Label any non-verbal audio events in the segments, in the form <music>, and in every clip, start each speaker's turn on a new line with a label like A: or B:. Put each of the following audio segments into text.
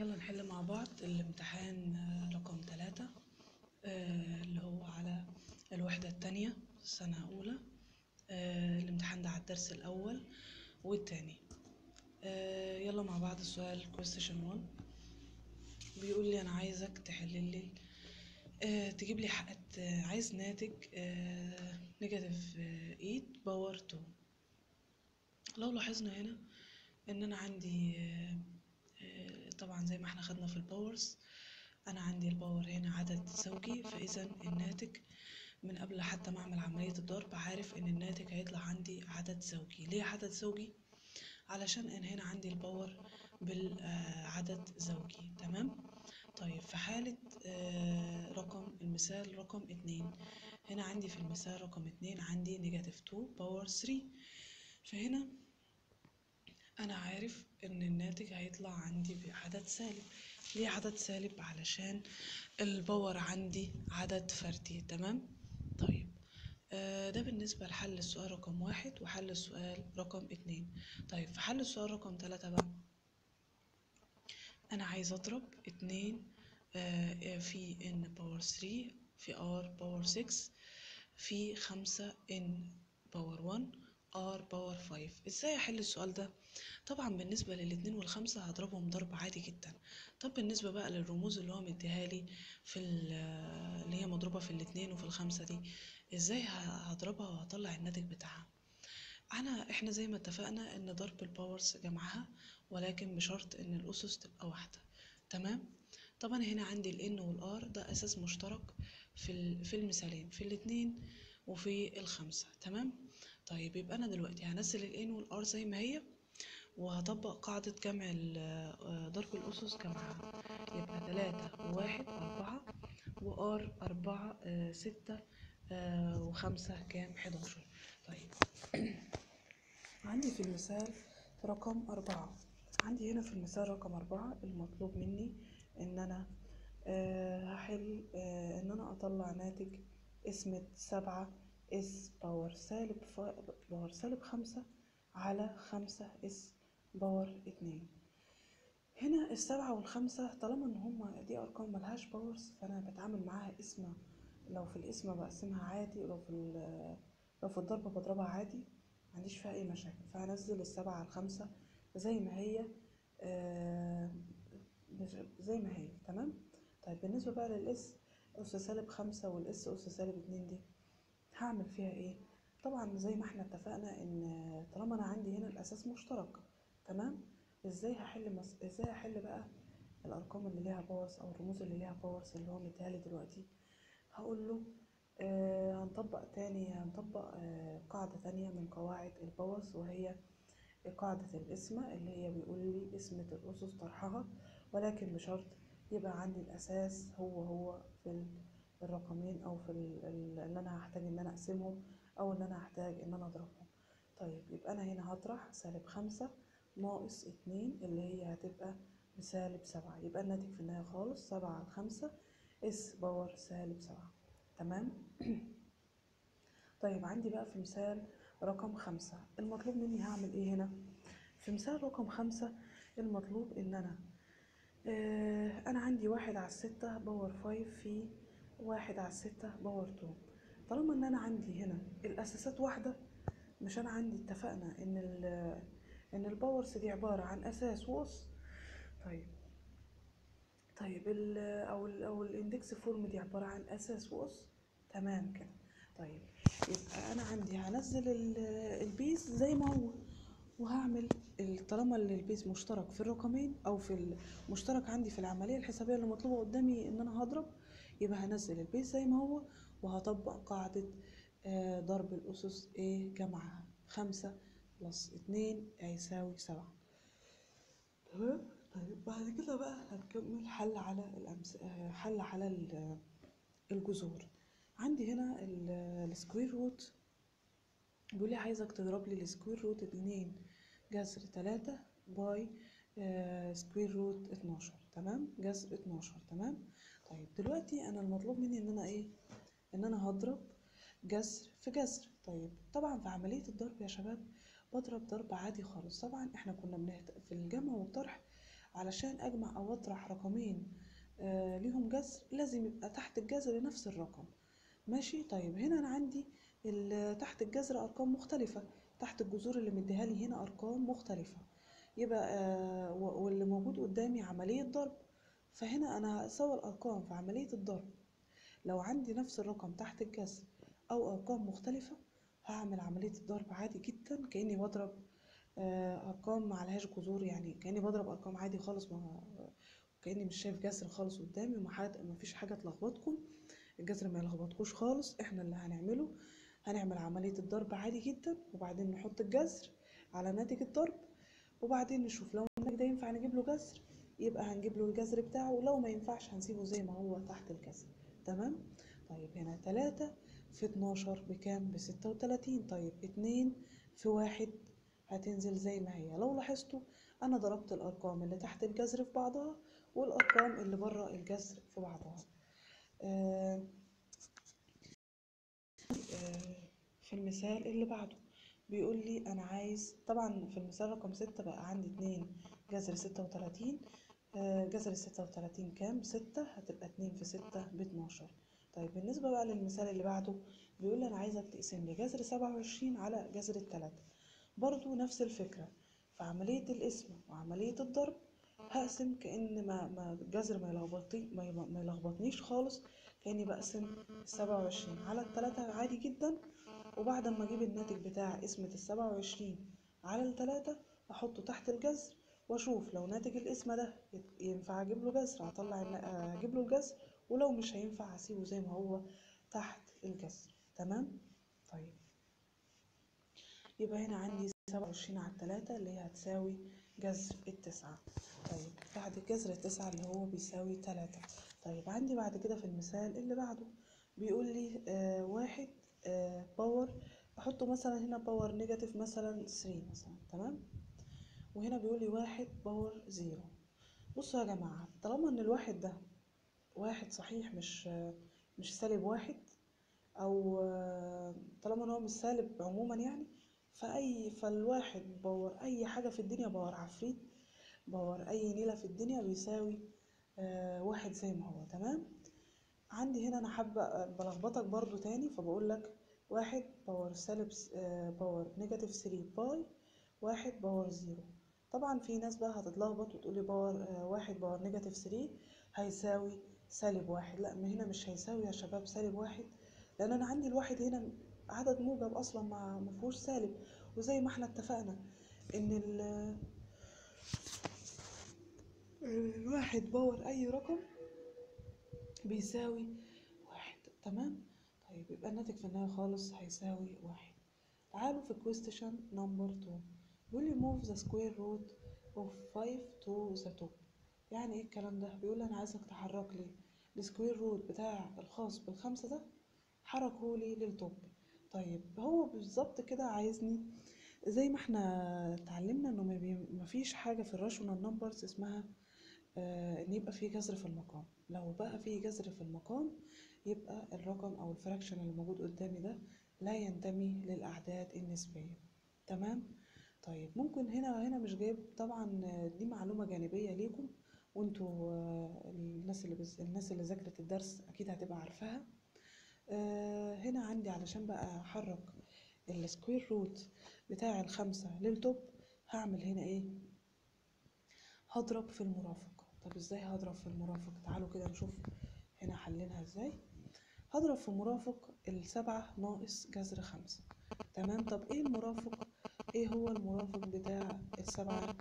A: يلا نحل مع بعض الامتحان آه، رقم ثلاثة آه، اللي هو على الوحدة التانية سنة أولى آه، الامتحان ده على الدرس الأول والتاني. يلا مع بعض السؤال question 1 بيقول لي أنا عايزك تحل لي تجيب لي حق آه، عايز ناتج negative 8 power 2 لو لاحظنا هنا إن أنا عندي طبعا زي ما إحنا خدنا في ال powers أنا عندي ال power هنا عدد زوجي فاذا الناتج من قبل حتى ما أعمل عملية الضرب عارف إن الناتج هيطلع عندي عدد زوجي. ليه عدد زوجي؟ علشان إن هنا عندي ال power بالعدد زوجي. تمام؟ طيب في حالة آه، رقم المثال رقم اتنين. هنا عندي في المثال رقم اتنين عندي negative 2 power 3 فهنا أنا عارف إن الناتج هيطلع عندي بعدد سالب. ليه عدد سالب؟ علشان ال power عندي عدد فردي تمام؟ طيب آه ده بالنسبة لحل السؤال رقم واحد وحل السؤال رقم اتنين. طيب في حل السؤال رقم تلاتة بقى أنا عايز أضرب اتنين آه في n power 3 في r power 6 في خمسة n power 1 r power 5 إزاي أحل السؤال ده؟ طبعا بالنسبة للاتنين والخمسة هضربهم ضرب عادي جدا. طب بالنسبة بقى للرموز اللي هو مديها لي في ال- اللي هي مضروبة في الاتنين وفي الخمسة دي إزاي هضربها وهطلع الناتج بتاعها؟ أنا إحنا زي ما اتفقنا إن ضرب ال powers جمعها ولكن بشرط إن الأسس تبقى واحدة. تمام؟ طب أنا هنا عندي ال N وال R ده أساس مشترك في في المثالين في الاتنين وفي الخمسة. تمام؟ طيب يبقى أنا دلوقتي هنزل ال N وال R زي ما هي وهطبق قاعدة جمع ال- آه، ضرب الأسس جمعها. يبقى تلاتة وواحد أربعة وآر أربعة آه، ستة آه، وخمسة كام؟ حداشر. طيب. <clears throat> عندي في المثال رقم أربعة. عندي هنا في المثال رقم أربعة المطلوب مني إن أنا هحل إن أنا أطلع ناتج قسمة سبعة s power سالب ف- power سالب خمسة على خمسة s power اتنين. هنا السبعة والخمسة طالما إن هما دي أرقام ملهاش powers فأنا بتعامل معاها اسم لو في القسمة بقسمها عادي ولو في لو في الضرب بضربها عادي معنديش فيها أي مشاكل. فهنزل السبعة على الخمسة زي ما هي آه، زي ما هي تمام؟ طيب بالنسبة بقى لل s أس سالب خمسة وال s أس سالب اتنين دي. هعمل فيها إيه؟ طبعا زي ما إحنا اتفقنا إن طالما أنا عندي هنا الأساس مشترك تمام؟ إزاي هحل مس... إزاي هحل بقى الأرقام اللي ليها powers أو الرموز اللي ليها powers اللي هو مديها لي دلوقتي؟ هقول له آه هنطبق تاني هنطبق آه قاعدة تانية من قواعد ال powers وهي قاعدة القسمة اللي هي بيقول لي قسمة الأسس طرحها ولكن بشرط يبقى عندي الأساس هو هو في الرقمين أو في ال- ال- اللي أنا هحتاج إن أنا أقسمهم أو اللي أنا هحتاج إن أنا أضربهم. طيب يبقى أنا هنا هطرح سالب خمسة ناقص اتنين اللي هي هتبقى بسالب سبعة. يبقى الناتج في النهاية خالص سبعة على خمسة s power سالب سبعة. تمام؟ <clears throat> طيب عندي بقى في مثال رقم خمسة. المطلوب مني هعمل إيه هنا؟ في مثال رقم خمسة المطلوب إن أنا آه أنا عندي واحد على الستة power five في واحد على الستة power two. طالما إن أنا عندي هنا الأساسات واحدة مش أنا عندي اتفقنا إن ال إن ال powers دي عبارة عن أساس وأس طيب. طيب ال أو ال أو ال index form دي عبارة عن أساس وأس تمام كده. طيب. يبقى أنا عندي هنزل ال- ال base زي ما هو وهعمل ال- طالما ال- ال base مشترك في الرقمين أو في المشترك عندي في العملية الحسابية اللي مطلوبة قدامي إن أنا هضرب يبقى هنزل ال base زي ما هو وهطبق قاعدة آه، ضرب الأسس إيه جمعها خمسة plus اتنين هيساوي سبعة. تمام؟ طيب بعد كده بقى هنكمل حل على الأمس... آه، حل على ال- الجذور. عندي هنا ال square root. بيقول لي عايزك تضرب لي ال square root اتنين جذر تلاتة by آه، square root اتناشر. تمام؟ جذر اتناشر. تمام؟ طيب دلوقتي أنا المطلوب مني إن أنا إيه؟ إن أنا هضرب جذر في جذر. طيب طبعا في عملية الضرب يا شباب بضرب ضرب عادي خالص. طبعا إحنا كنا بنهت... في الجمع والطرح علشان أجمع أو أطرح رقمين آه ليهم جذر لازم يبقى تحت الجذر نفس الرقم. ماشي؟ طيب هنا أنا عندي تحت الجذر أرقام مختلفة. تحت الجذور اللي مديها لي هنا أرقام مختلفة. يبقى آه واللي موجود قدامي عملية ضرب. فهنا أنا هساوي الأرقام في عملية الضرب. لو عندي نفس الرقم تحت الجذر أو أرقام مختلفة هعمل عملية الضرب عادي جدا كأني بضرب آه، أرقام معلهاش جذور يعني كأني بضرب أرقام عادي خالص ما كأني مش شايف جذر خالص قدامي ومفيش حاجة تلخبطكم الجذر ما يلخبطكوش خالص إحنا اللي هنعمله هنعمل عملية الضرب عادي جدا وبعدين نحط الجذر على ناتج الضرب وبعدين نشوف لو ده ينفع نجيب له جذر. يبقى هنجيب له الجذر بتاعه ولو ما ينفعش هنسيبه زي ما هو تحت الجذر. تمام؟ طيب هنا تلاتة في اتناشر بكام؟ بستة وتلاتين. طيب اتنين في واحد هتنزل زي ما هي. لو لاحظتوا أنا ضربت الأرقام اللي تحت الجذر في بعضها والأرقام اللي بره الجذر في بعضها. آه في المثال اللي بعده بيقول لي أنا عايز طبعا في المثال رقم ستة بقى عندي اتنين جذر ستة وتلاتين. جذر الستة وتلاتين كام؟ ستة هتبقى اتنين في ستة باتناشر. طيب بالنسبة بقى للمثال اللي بعده بيقول أنا عايزك تقسم لي جذر سبعة وعشرين على جذر التلاتة. برضو نفس الفكرة. في عملية القسمة وعملية الضرب هقسم كأن ما ما الجذر ما يلخبطني ما يلخبطنيش خالص كأني بقسم السبعة وعشرين على التلاتة عادي جدا. وبعد ما أجيب الناتج بتاع قسمة السبعة وعشرين على التلاتة أحطه تحت الجذر وأشوف لو ناتج القسمة ده ينفع أجيب له جذر هطلع أجيب له الجذر ولو مش هينفع هسيبه زي ما هو تحت الجذر. تمام؟ طيب. يبقى هنا عندي سبعة وعشرين على التلاتة اللي هي هتساوي جذر التسعة. طيب بعد جذر التسعة اللي هو بيساوي تلاتة. طيب عندي بعد كده في المثال اللي بعده بيقول لي آه واحد آه power أحطه مثلا هنا power negative مثلا 3 مثلا. تمام؟ وهنا بيقول لي واحد power zero. بصوا يا جماعة طالما إن الواحد ده واحد صحيح مش مش سالب واحد أو طالما إن هو مش سالب عموما يعني فأي فالواحد power أي حاجة في الدنيا power عفريت power أي نيلة في الدنيا بيساوي آه واحد زي ما هو تمام؟ عندي هنا أنا حابة آه، بلخبطك برضو تاني فبقول لك واحد power سالب آه power negative 3 by واحد power zero. طبعا في ناس بقى هتتلخبط وتقولي power آه واحد power negative 3 هيساوي سالب واحد. لا ما هنا مش هيساوي يا شباب سالب واحد لأن أنا عندي الواحد هنا عدد موجب أصلا ما فيهوش سالب. وزي ما إحنا اتفقنا إن ال- الواحد باور أي رقم بيساوي واحد. تمام؟ طيب يبقى الناتج في النهاية خالص هيساوي واحد. تعالوا في question number 2 بيقول لي move the square root of 5 to the top? يعني إيه الكلام ده؟ بيقول لي أنا عايزك تحرك لي ال square root بتاع الخاص بالخمسة ده حركه لي لل top طيب هو بالظبط كده عايزني زي ما إحنا اتعلمنا إنه مفيش حاجة في ال rational numbers اسمها آه إن يبقى فيه جذر في المقام. لو بقى فيه جذر في المقام يبقى الرقم أو ال fraction اللي موجود قدامي ده لا ينتمي للأعداد النسبية تمام؟ طيب ممكن هنا هنا مش جايب طبعا دي معلومة جانبية ليكم. وانتوا آه، الناس اللي بز... الناس اللي ذاكرت الدرس أكيد هتبقى عارفاها. آه، هنا عندي علشان بقى أحرك ال square root بتاع الخمسة لل top هعمل هنا إيه؟ هضرب في المرافق. طب إزاي هضرب في المرافق؟ تعالوا كده نشوف هنا حللها إزاي. هضرب في مرافق السبعة ناقص جذر خمسة. تمام؟ طب إيه المرافق؟ إيه هو المرافق بتاع السبعة؟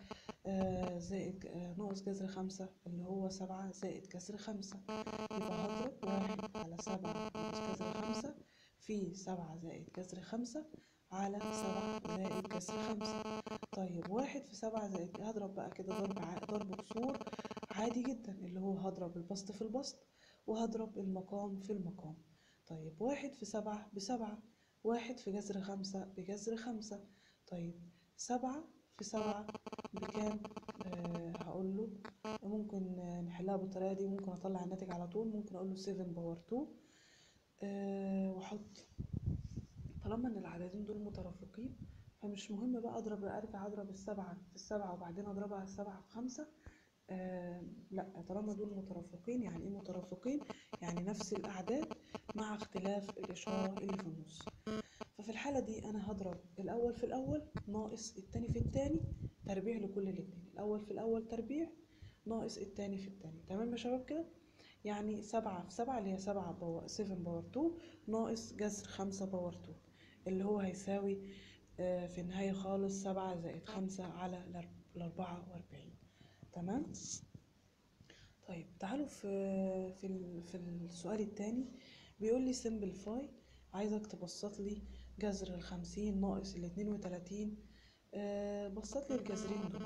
A: آه زائد آه ناقص جذر خمسة اللي هو سبعة زائد جذر خمسة. يبقى هضرب واحد على سبعة ناقص جذر خمسة. في سبعة زائد جذر خمسة على سبعة زائد جذر خمسة. طيب واحد في سبعة زائد هضرب بقى كده ضرب ع- ضرب كسور عادي جدا اللي هو هضرب البسط في البسط وهضرب المقام في المقام. طيب واحد في سبعة بسبعة واحد في جذر خمسة بجذر خمسة. طيب سبعة في سبعة بكام؟ آه هقول له. ممكن نحلها بالطريقة دي ممكن أطلع الناتج على طول ممكن أقول له 7 باور 2 آه وأحط. طالما إن العددين دول مترافقين فمش مهم بقى أضرب أرجع أضرب السبعة في السبعة وبعدين أضربها السبعة في خمسة. آه لأ طالما دول مترافقين يعني إيه مترافقين؟ يعني نفس الأعداد مع اختلاف الإشارة اللي في النص. ففي الحالة دي أنا هضرب الأول في الأول ناقص التاني في التاني تربيع لكل الاتنين. الأول في الأول تربيع ناقص التاني في التاني. تمام يا شباب كده؟ يعني سبعة في سبعة اللي هي سبعة power seven power two ناقص جذر خمسة power two اللي هو هيساوي آه في النهاية خالص سبعة زائد خمسة على الأربعة وأربعين. تمام؟ طيب تعالوا في في ال- في السؤال التاني. بيقول لي simplify عايزك تبسط لي جذر الخمسين ناقص الاتنين وتلاتين آه بسط لي الجذرين دول.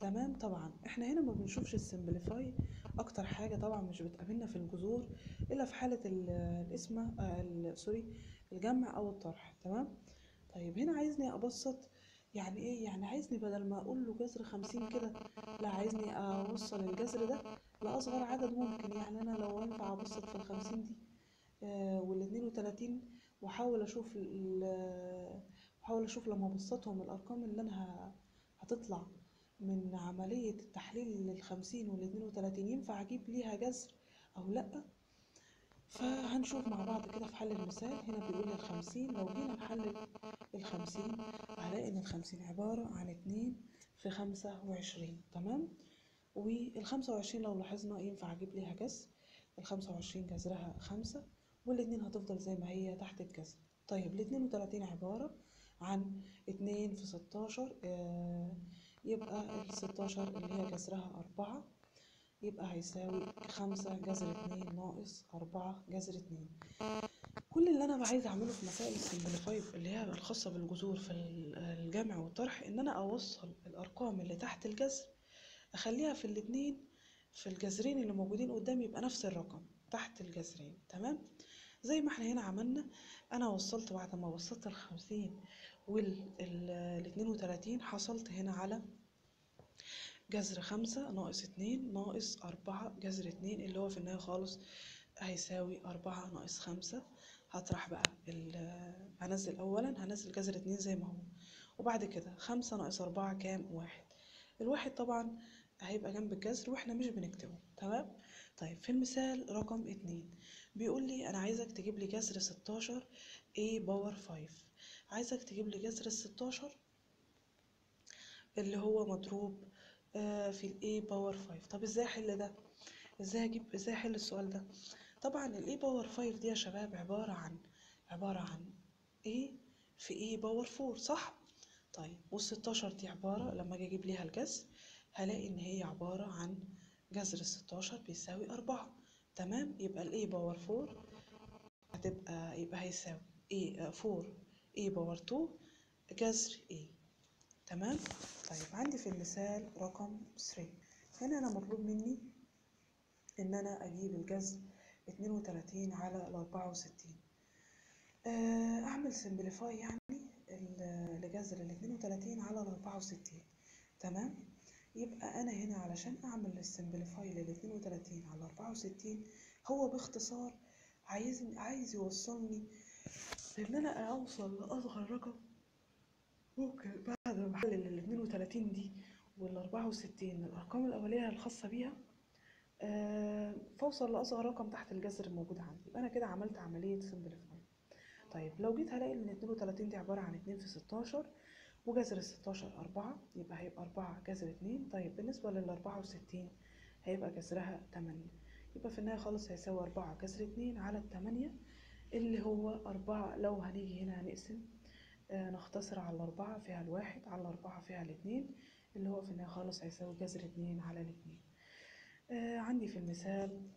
A: تمام؟ طبعا. إحنا هنا ما بنشوفش ال simplify. أكتر حاجة طبعا مش بتقابلنا في الجذور إلا في حالة ال- القسمة آه sorry الجمع أو الطرح. تمام؟ طيب هنا عايزني أبسط. يعني إيه؟ يعني عايزني بدل ما أقول له جذر خمسين كده لا عايزني أوصل الجذر ده لأصغر عدد ممكن. يعني أنا لو ينفع أبسط في الخمسين دي آه والاتنين وتلاتين وأحاول أشوف ال- وأحاول أشوف لما أبسطهم الأرقام اللي أنا هتطلع من عملية التحليل للخمسين والاتنين وتلاتين ينفع أجيب ليها جذر أو لأ؟ فهنشوف مع بعض كده في حل المثال. هنا بيقول لي الخمسين لو جينا نحلل الخمسين هلاقي إن الخمسين عبارة عن اتنين في خمسة وعشرين تمام؟ والخمسة وعشرين لو لاحظنا ينفع أجيب ليها جذر الخمسة وعشرين جذرها خمسة والاتنين هتفضل زي ما هي تحت الجذر طيب الاتنين وتلاتين عبارة عن اتنين في ستاشر آه يبقى الستاشر اللي هي جذرها أربعة يبقى هيساوي خمسة جذر اتنين ناقص أربعة جذر اتنين. كل اللي أنا عايزة أعمله في مسائل السمبليفاي اللي هي الخاصة بالجذور في ال- الجمع والطرح إن أنا أوصل الأرقام اللي تحت الجذر أخليها في الاتنين في الجذرين اللي موجودين قدامي يبقى نفس الرقم تحت الجذرين تمام؟ زي ما إحنا هنا عملنا أنا وصلت بعد ما وصلت الخمسين والاتنين وتلاتين حصلت هنا على جذر خمسة ناقص اتنين ناقص أربعة جذر اتنين اللي هو في النهاية خالص هيساوي أربعة ناقص خمسة. هطرح بقى هنزل أولا هنزل جذر اتنين زي ما هو. وبعد كده خمسة ناقص أربعة كام؟ واحد. الواحد طبعا هيبقى جنب الجذر وإحنا مش بنكتبه تمام؟ طيب في المثال رقم اتنين. بيقول لي أنا عايزك تجيب لي جذر ستاشر a power five عايزك تجيب لي جذر الستاشر اللي هو مضروب آه، في ال A power 5 طب إزاي أحل ده؟ إزاي أجيب إزاي أحل السؤال ده؟ طبعا ال A power 5 دي يا شباب عبارة عن عبارة عن A في A power 4 صح؟ طيب وال 16 دي عبارة لما أجي أجيب ليها الجذر هلاقي إن هي عبارة عن جذر ال 16 بيساوي 4 تمام؟ يبقى ال A power 4 هتبقى يبقى هيساوي A آه، 4 A power 2 جذر A. تمام؟ طيب عندي في المثال رقم 3 هنا أنا مطلوب مني إن أنا أجيب الجذر 32 على ال 64 آه، أعمل simplify يعني لجذر ال 32 على ال 64 تمام؟ يبقى أنا هنا علشان أعمل ال simplify لل 32 على 64 هو باختصار عايز عايز يوصلني إن أنا أوصل لأصغر رقم ممكن بعد ما بحلل ال 32 دي وال 64 الأرقام الأولية الخاصة بيها آه، فأوصل لأصغر رقم تحت الجذر الموجود عندي. يبقى أنا كده عملت عملية سمبليفاي طيب لو جيت هلاقي إن 32 دي عبارة عن 2 في 16 وجذر ال 16 4 يبقى هيبقى 4 جذر 2 طيب بالنسبة لل 64 هيبقى جذرها 8 يبقى في النهاية خالص هيساوي 4 جذر 2 على ال 8 اللي هو 4 لو هنيجي هنا هنقسم آه، نختصر على الأربعة فيها الواحد على الأربعة فيها الاتنين اللي هو في النهاية خالص هيساوي جذر اتنين على الاتنين. آه عندي في المثال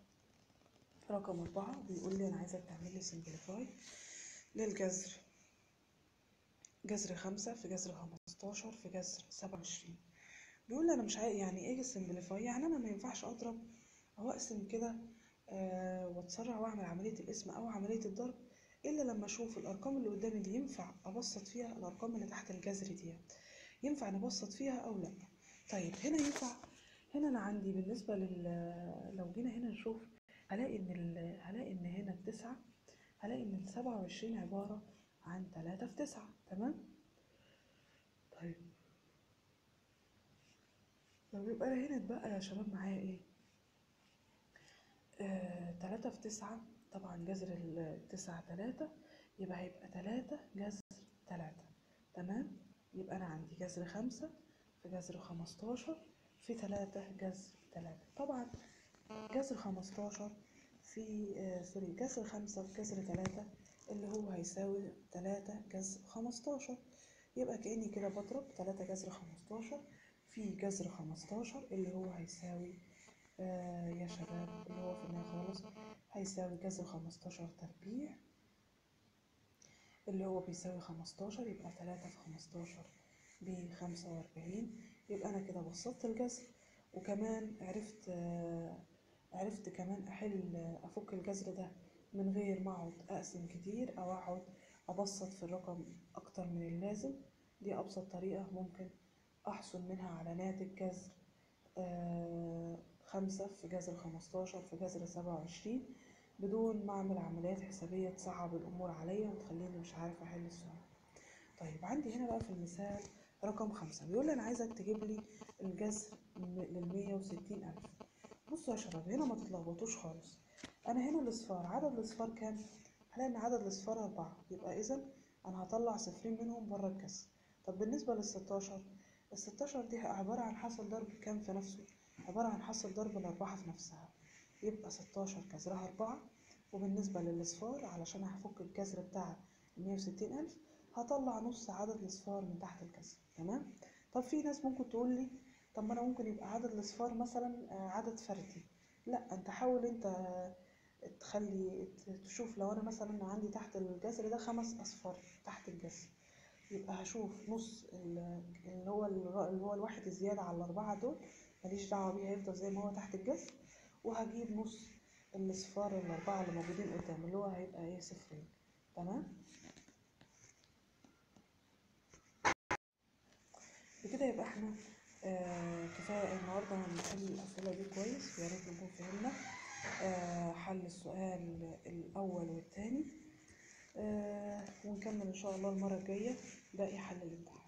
A: رقم أربعة بيقول لي أنا عايزك تعمل لي سمبليفاي للجذر. جذر خمسة في جذر خمستاشر في جذر سبعة وعشرين. بيقول لي أنا مش عايز يعني إيه السمبليفاي يعني أنا ما ينفعش أضرب أو أقسم كده آه وأتسرع وأعمل عملية القسم أو عملية الضرب إلا لما أشوف الأرقام اللي قدامي دي ينفع أبسط فيها الأرقام اللي تحت الجذر ديت ينفع نبسط فيها أو لأ؟ طيب هنا ينفع. هنا أنا عندي بالنسبة لل لو جينا هنا نشوف هلاقي إن ال... هلاقي إن هنا التسعة هلاقي إن السبعة وعشرين عبارة عن تلاتة في تسعة تمام؟ طيب. طب يبقى أنا هنا اتبقى يا شباب معايا إيه؟ آه، تلاتة في تسعة طبعا جذر التسعة تلاتة يبقى هيبقى تلاتة جذر تلاتة تمام؟ يبقى أنا عندي جذر خمسة في جذر خمستاشر في تلاتة جذر تلاتة. طبعا جذر خمستاشر في آه سوري جذر خمسة في جذر تلاتة اللي هو هيساوي تلاتة جذر خمستاشر. يبقى كأني كده بضرب تلاتة جذر خمستاشر في جذر خمستاشر اللي هو هيساوي آه يا شباب اللي هو في النهاية خالص هيساوي جذر خمستاشر تربيع. اللي هو بيساوي خمستاشر يبقى تلاتة في خمستاشر بخمسة وأربعين. يبقى أنا كده بسطت الجذر. وكمان عرفت آه عرفت كمان أحل أفك الجذر ده. من غير ما أقعد أقسم كتير أو أقعد أبسط في الرقم أكتر من اللازم. دي أبسط طريقة ممكن أحصل منها على ناتج جذر آه خمسة في جذر خمستاشر في جذر سبعة وعشرين بدون ما أعمل عمليات حسابية تصعب الأمور عليا وتخليني مش عارفة أحل السؤال. طيب عندي هنا بقى في المثال رقم خمسة. بيقول لي أنا عايزك تجيب لي الجذر للمية وستين ألف. بصوا يا شباب هنا ما تتلخبطوش خالص. أنا هنا الأصفار عدد الأصفار كام؟ هلاقي إن عدد الأصفار أربعة يبقى إذا أنا هطلع صفرين منهم بره الكسر طب بالنسبة للستاشر الستاشر دي عبارة عن حاصل ضرب كام في نفسه؟ عبارة عن حاصل ضرب الأربعة في نفسها يبقى ستاشر كسرها أربعة وبالنسبة للأصفار علشان هفك الكسر بتاع المية وستين ألف هطلع نص عدد الأصفار من تحت الكسر تمام؟ طب في ناس ممكن تقول لي طب ما أنا ممكن يبقى عدد الأصفار مثلا عدد فردي لأ أنت حاول أنت تخلي تشوف لو أنا مثلا عندي تحت الجذر ده خمس أصفار تحت الجذر يبقى هشوف نص اللي هو اللي هو الواحد الزيادة على الأربعة دول ماليش دعوة بيه هيفضل زي ما هو تحت الجذر وهجيب نص الأصفار الأربعة اللي موجودين قدام اللي هو هيبقى إيه صفرين. تمام؟ بكده يبقى إحنا آه كفاية النهاردة هنحل الأسئلة دي كويس ويا ريت نكون فهمنا. حل السؤال الأول والتاني آه ونكمل إن شاء الله المرة الجاية باقي حل الامتحان.